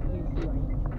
is like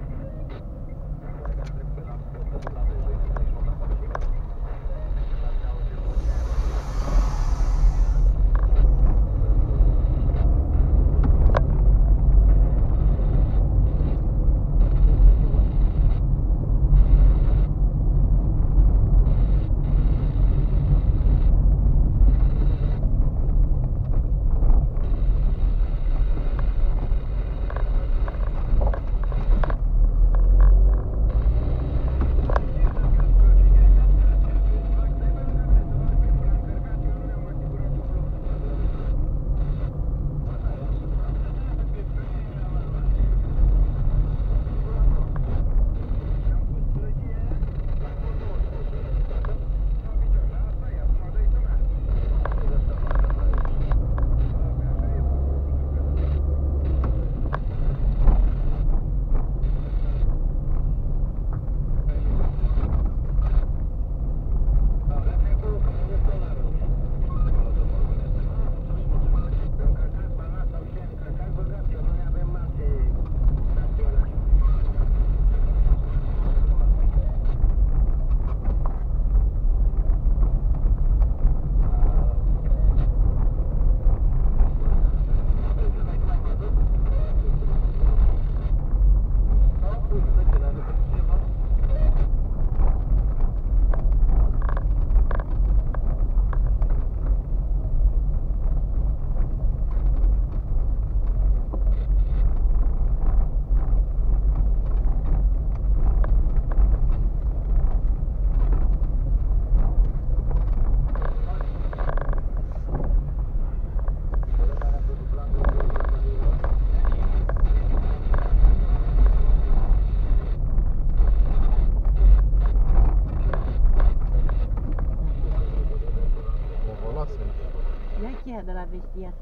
Ia cheia de la vestiar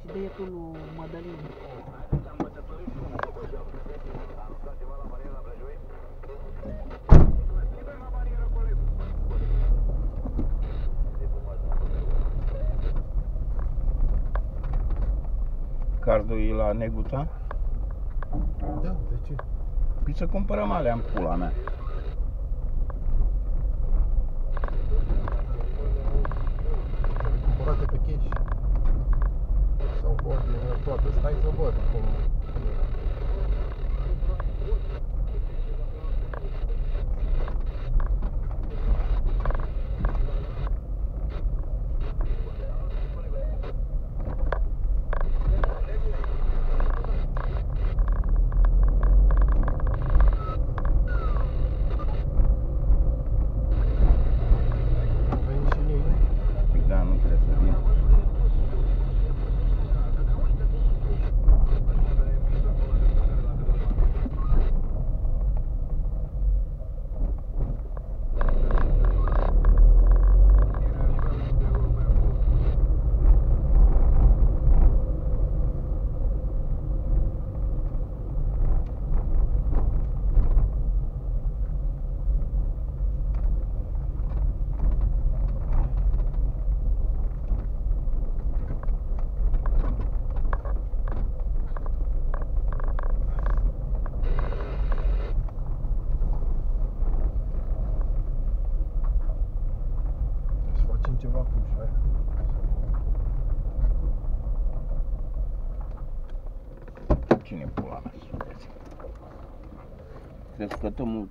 și dă-i tu lui Mădălin. Cardul e la Neguța? Da, de ce? Păi să cumpărăm alea în pula mea. Toată. Stai să văd cum... Cine pula mea sunteți? Crezi că tu